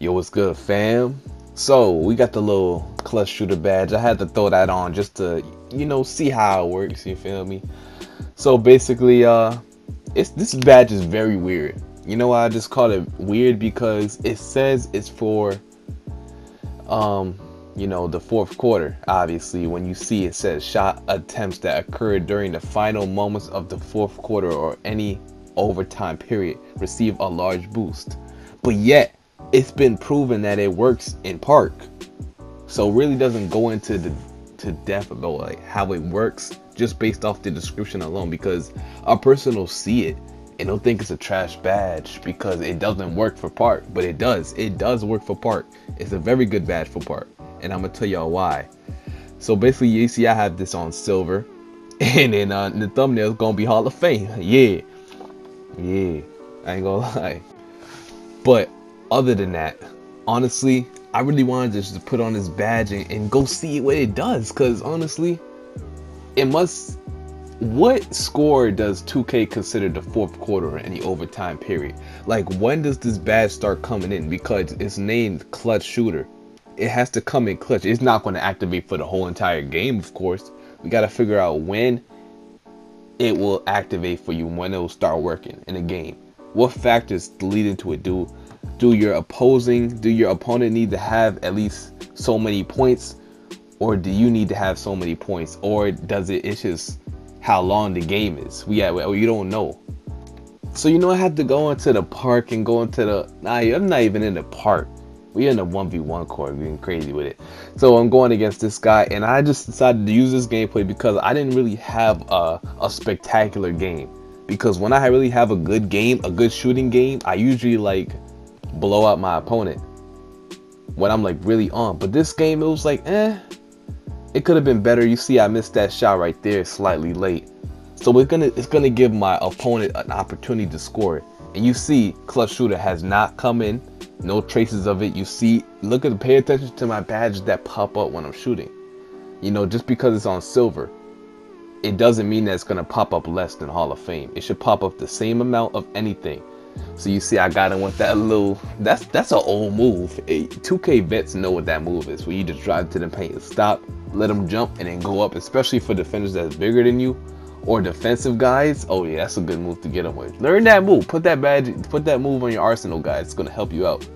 Yo, what's good, fam? So, we got the little clutch shooter badge. I had to throw that on just to, you know, see how it works, you feel me? So, basically, uh, it's this badge is very weird. You know why I just call it weird? Because it says it's for, um, you know, the fourth quarter. Obviously, when you see it says shot attempts that occurred during the final moments of the fourth quarter or any overtime period receive a large boost. But yet, it's been proven that it works in park. So really doesn't go into the to depth about like how it works just based off the description alone because a person will see it and they'll think it's a trash badge because it doesn't work for park, but it does. It does work for park. It's a very good badge for park, and I'm gonna tell y'all why. So basically, you see, I have this on silver, and then uh, the thumbnail is gonna be Hall of Fame. Yeah, yeah, I ain't gonna lie. But other than that, honestly, I really wanted to just put on this badge and, and go see what it does. Cause honestly, it must. What score does 2K consider the fourth quarter or any overtime period? Like, when does this badge start coming in? Because it's named Clutch Shooter. It has to come in clutch. It's not going to activate for the whole entire game, of course. We got to figure out when it will activate for you, when it will start working in a game. What factors lead into it? Do do your opposing do your opponent need to have at least so many points? Or do you need to have so many points? Or does it it's just how long the game is? We yeah you don't know. So you know i had to go into the park and go into the nah i'm not even in the park. We in a 1v1 court being crazy with it. So i'm going against this guy and i just decided to use this gameplay because i didn't really have a, a spectacular game. Because when i really have a good game a good shooting game i usually like blow out my opponent when I'm like really on. But this game, it was like, eh, it could have been better. You see, I missed that shot right there, slightly late. So it's gonna it's gonna give my opponent an opportunity to score. And you see, clutch shooter has not come in, no traces of it. You see, look at pay attention to my badges that pop up when I'm shooting. You know, just because it's on silver, it doesn't mean that it's gonna pop up less than Hall of Fame. It should pop up the same amount of anything. So you see, I got him with that little. That's that's an old move. 2K vets know what that move is. Where you just drive to the paint, stop, let them jump, and then go up. Especially for defenders that's bigger than you, or defensive guys. Oh yeah, that's a good move to get them with. Learn that move. Put that badge. Put that move on your arsenal, guys. It's gonna help you out.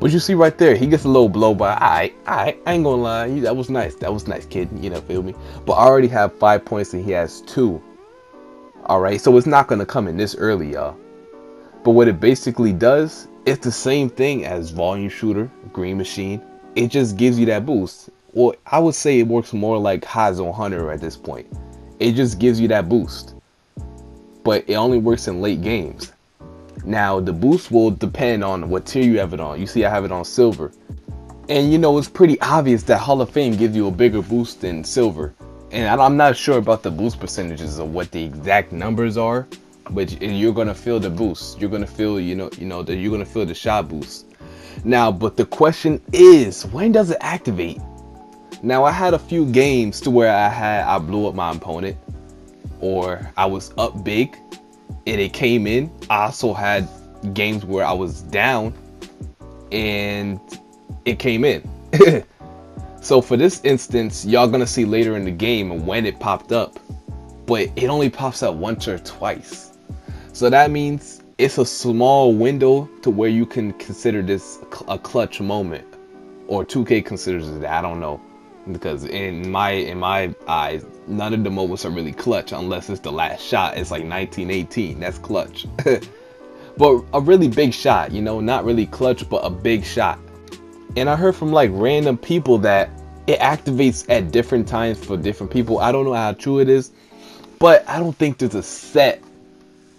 But you see right there, he gets a little blow by. Alright, alright, I ain't gonna lie. That was nice. That was nice, kid. You know, feel me? But I already have five points and he has two. Alright, so it's not gonna come in this early, y'all. But what it basically does, it's the same thing as volume shooter, green machine. It just gives you that boost. Well, I would say it works more like Hot Zone Hunter at this point. It just gives you that boost. But it only works in late games. Now the boost will depend on what tier you have it on. You see I have it on silver. And you know it's pretty obvious that Hall of Fame gives you a bigger boost than silver. And I'm not sure about the boost percentages of what the exact numbers are but you're gonna feel the boost. You're gonna feel, you know, you know that you're gonna feel the shot boost. Now, but the question is, when does it activate? Now, I had a few games to where I had I blew up my opponent, or I was up big, and it came in. I also had games where I was down, and it came in. so for this instance, y'all gonna see later in the game when it popped up, but it only pops up once or twice. So that means it's a small window to where you can consider this a clutch moment, or 2K considers it. I don't know, because in my in my eyes, none of the moments are really clutch unless it's the last shot. It's like 1918. That's clutch. but a really big shot, you know, not really clutch, but a big shot. And I heard from like random people that it activates at different times for different people. I don't know how true it is, but I don't think there's a set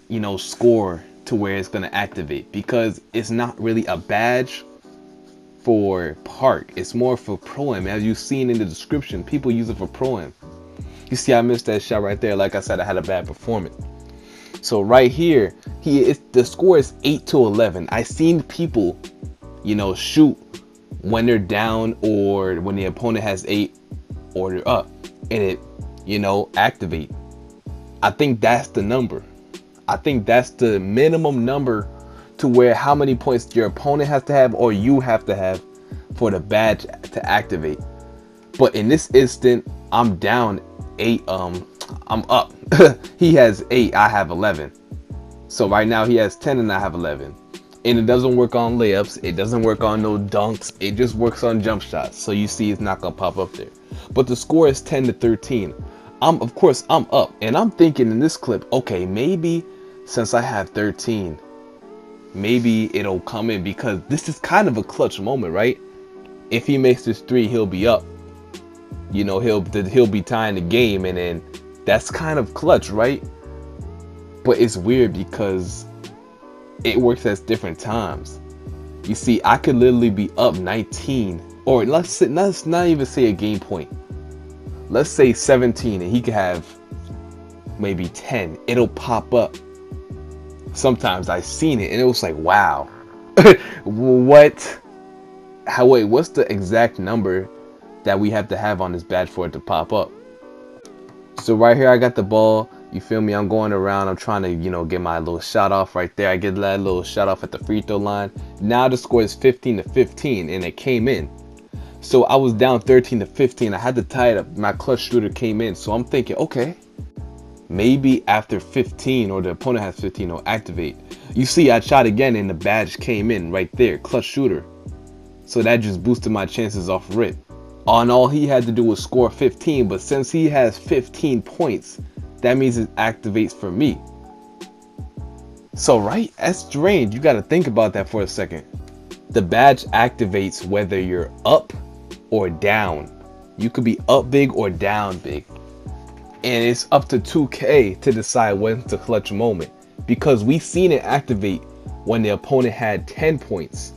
you know, score to where it's going to activate because it's not really a badge for park. It's more for pro am. As you've seen in the description, people use it for pro am. You see, I missed that shot right there. Like I said, I had a bad performance. So right here, he is the score is eight to eleven. I seen people, you know, shoot when they're down or when the opponent has eight or they're up, and it, you know, activate. I think that's the number. I think that's the minimum number to where how many points your opponent has to have or you have to have for the badge to activate. But in this instant, I'm down eight. Um, I'm up. he has eight. I have eleven. So right now he has ten and I have eleven. And it doesn't work on layups. It doesn't work on no dunks. It just works on jump shots. So you see, it's not gonna pop up there. But the score is ten to thirteen. I'm of course I'm up, and I'm thinking in this clip, okay, maybe since I have 13, maybe it'll come in because this is kind of a clutch moment, right? If he makes this three, he'll be up. You know he'll he'll be tying the game and then that's kind of clutch right? But it's weird because it works at different times. You see i could literally be up 19 or let's say, let's not even say a game point. Let's say 17 and he could have maybe 10 it'll pop up sometimes i seen it and it was like wow what how wait what's the exact number that we have to have on this badge for it to pop up. So right here, I got the ball. You feel me? I'm going around. I'm trying to, you know, get my little shot off right there. I get that little shot off at the free throw line. Now the score is 15 to 15, and it came in. So I was down 13 to 15. I had to tie it up. My clutch shooter came in. So I'm thinking, okay, maybe after 15 or the opponent has 15, will activate. You see, I shot again, and the badge came in right there, clutch shooter. So that just boosted my chances off rip. On all he had to do was score 15 but since he has 15 points that means it activates for me. So right? That's strange. You got to think about that for a second. The badge activates whether you're up or down. You could be up big or down big and it's up to 2k to decide when's the clutch moment because we've seen it activate when the opponent had 10 points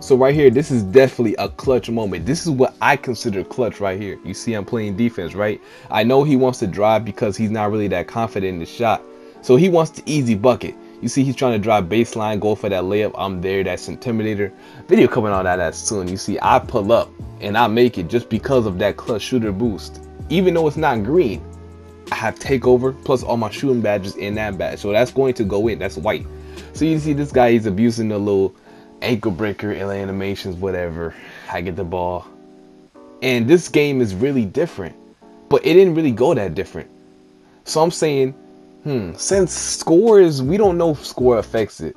so right here, this is definitely a clutch moment. This is what I consider clutch right here. You see I'm playing defense, right? I know he wants to drive because he's not really that confident in the shot. So he wants the easy bucket. You see he's trying to drive baseline, go for that layup. I'm there, that's Intimidator. Video coming on that as soon. You see I pull up and I make it just because of that clutch shooter boost. Even though it's not green, I have takeover plus all my shooting badges in that badge. So that's going to go in, that's white. So you see this guy, he's abusing the little ankle breaker, LA animations, whatever. I get the ball. And this game is really different. But it didn't really go that different. So I'm saying, hmm, since scores, we don't know if score affects it.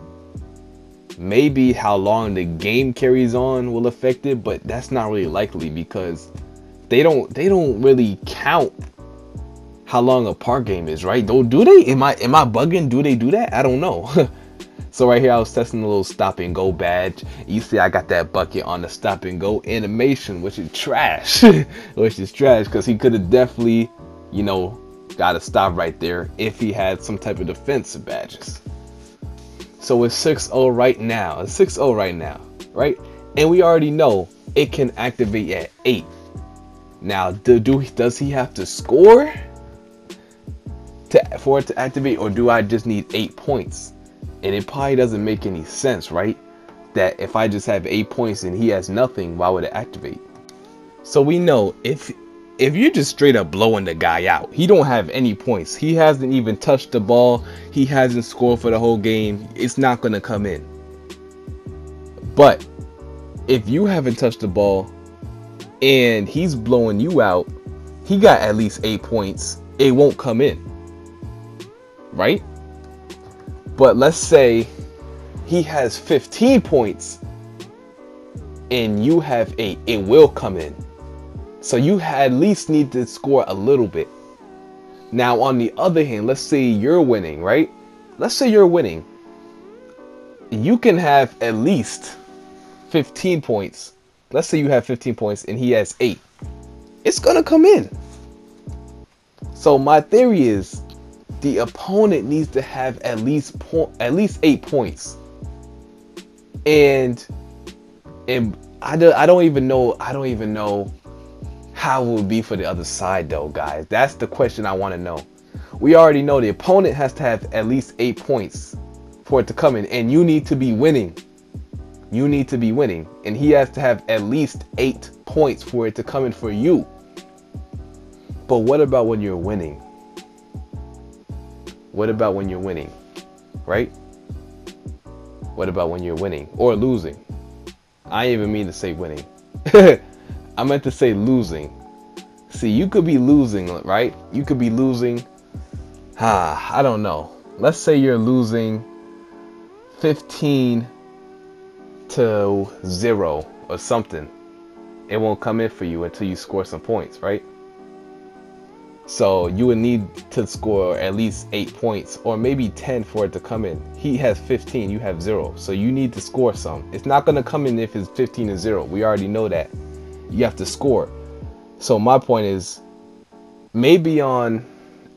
Maybe how long the game carries on will affect it, but that's not really likely because they don't they don't really count how long a park game is, right? Don't do they? Am I am I bugging? Do they do that? I don't know. So right here, I was testing the little stop and go badge. You see, I got that bucket on the stop and go animation, which is trash, which is trash because he could have definitely, you know, got a stop right there if he had some type of defensive badges. So it's 6-0 right now. It's 6-0 right now, right? And we already know it can activate at 8. Now, do, do does he have to score to, for it to activate, or do I just need 8 points? And it probably doesn't make any sense, right? That if I just have eight points and he has nothing, why would it activate? So we know if if you're just straight up blowing the guy out, he don't have any points. He hasn't even touched the ball. He hasn't scored for the whole game. It's not gonna come in. But if you haven't touched the ball and he's blowing you out, he got at least eight points. It won't come in. Right? But let's say he has 15 points and you have 8, it will come in. So you at least need to score a little bit. Now, on the other hand, let's say you're winning, right? Let's say you're winning. You can have at least 15 points. Let's say you have 15 points and he has 8. It's going to come in. So my theory is the opponent needs to have at least point, at least eight points. And and I don't, I don't even know I don't even know how it would be for the other side though, guys. That's the question I want to know. We already know the opponent has to have at least eight points for it to come in, and you need to be winning. You need to be winning, and he has to have at least eight points for it to come in for you. But what about when you're winning? What about when you're winning? Right? What about when you're winning or losing? I even mean to say winning. I meant to say losing. See, you could be losing, right? You could be losing. Ah, I don't know. Let's say you're losing 15 to 0 or something. It won't come in for you until you score some points, right? So you would need to score at least 8 points or maybe 10 for it to come in. He has 15, you have 0. So you need to score some. It's not going to come in if it's 15 to 0. We already know that. You have to score. So my point is maybe on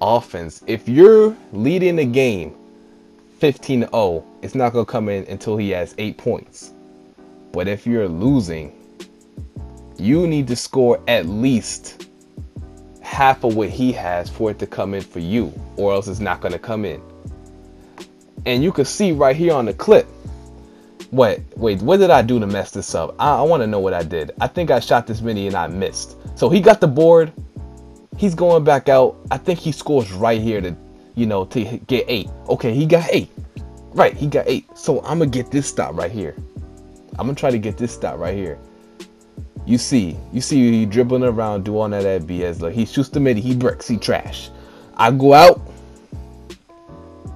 offense, if you're leading the game 15 0, it's not going to come in until he has 8 points. But if you're losing, you need to score at least half of what he has for it to come in for you, or else it's not going to come in. And you can see right here on the clip. What? Wait, what did I do to mess this up? I, I want to know what I did. I think I shot this mini and I missed. So he got the board. He's going back out. I think he scores right here to, you know, to get eight. Okay, he got eight. Right, he got eight. So I'm gonna get this stop right here. I'm gonna try to get this stop right here. You see, you see he dribbling around, doing all that BS. Like he shoots the mid, he bricks, he trash. I go out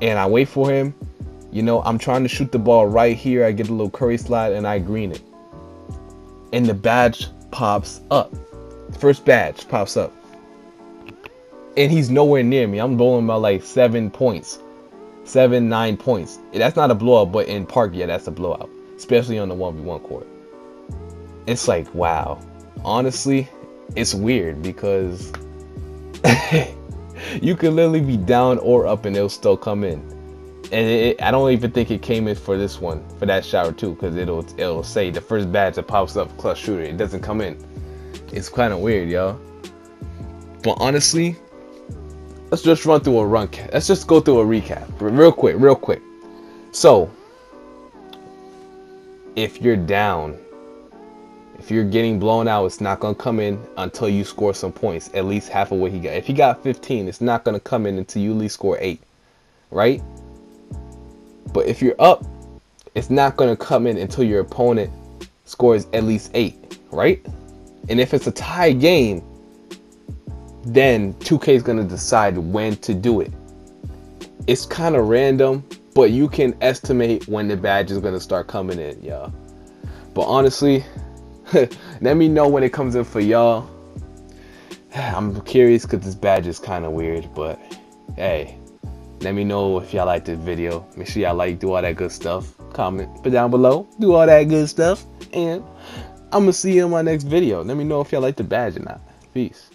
and I wait for him. You know, I'm trying to shoot the ball right here. I get a little curry slide and I green it. And the badge pops up. First badge pops up. And he's nowhere near me. I'm bowling by like seven points. Seven, nine points. That's not a blowout, but in park, yeah, that's a blowout. Especially on the 1v1 court it's like wow. Honestly it's weird because you could literally be down or up and it'll still come in. And it, i don't even think it came in for this one for that shower too because it'll it'll say the first badge that pops up clutch shooter it doesn't come in. It's kind of weird y'all. but honestly let's just run through a run let's just go through a recap real quick real quick. So if you're down if you're getting blown out, it's not going to come in until you score some points, at least half of what he got. If he got 15, it's not going to come in until you at least score 8, right? But if you're up, it's not going to come in until your opponent scores at least 8, right? And if it's a tie game, then 2K is going to decide when to do it. It's kind of random, but you can estimate when the badge is going to start coming in, y'all. But honestly, let me know when it comes in for y'all. I'm curious because this badge is kind of weird, but hey, let me know if y'all like this video. Make sure y'all like, do all that good stuff. Comment, put down below, do all that good stuff. And I'm going to see you in my next video. Let me know if y'all like the badge or not. Peace.